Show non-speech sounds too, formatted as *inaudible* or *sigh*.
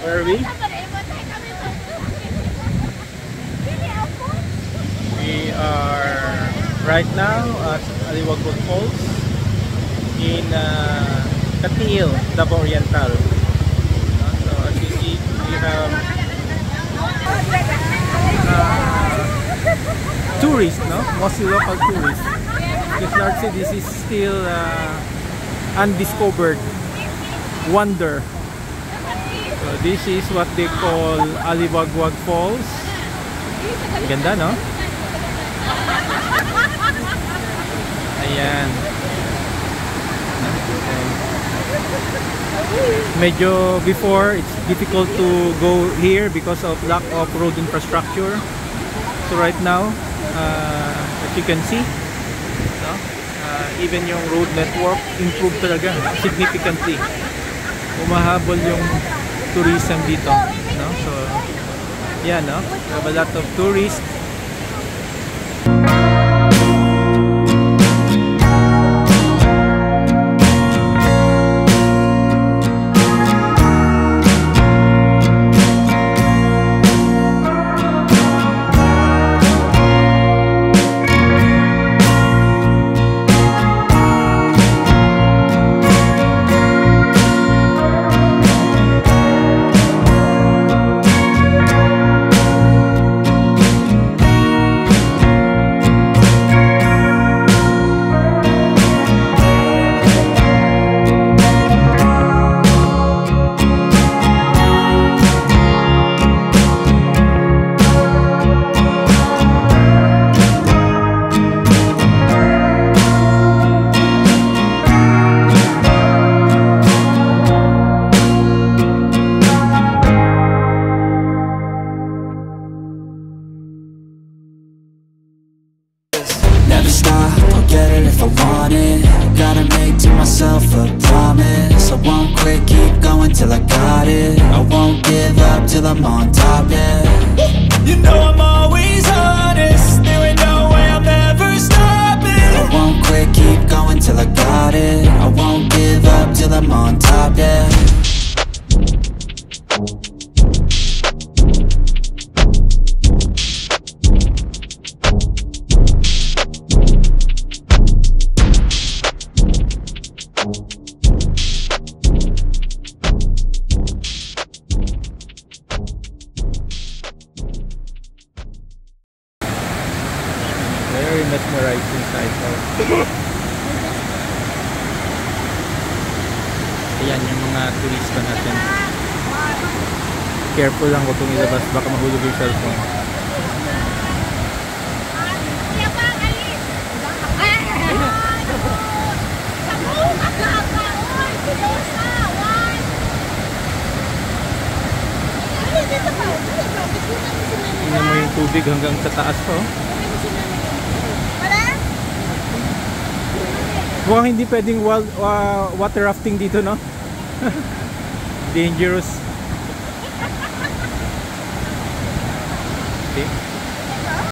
Where are we? We are right now at Aliwagod Falls in uh, Katil, Davao Oriental. So as you see, we have uh, tourists, no? Mostly local tourists. Because largely this is still uh, undiscovered wonder. So this is what they call Aliwagwag Falls. Ganda, no? Ayan. Medyo before, it's difficult to go here because of lack of road infrastructure. So right now, uh, as you can see, no? uh, even yung road network improved talaga significantly. Umahabol yung tourism dito. No? So, yeah, no? We have a lot of tourists Never stop, I'll get it if I want it. Gotta make to myself a promise. I won't quit, keep going till I got it. I won't give up till I'm on top, yeah. You know I'm always honest. There ain't no way I'm ever stopping. I won't quit, keep going till I got it. I won't give up till I'm on top, yeah Very mesmerizing of Ayan yung mga turista natin. Careful lang kung itong ilabas, baka mahulog yung cellphone. Tingnan mo yung tubig hanggang sa taas pa oh. Mukhang hindi pwedeng wild, uh, water rafting dito, no? *laughs* Dangerous. Okay.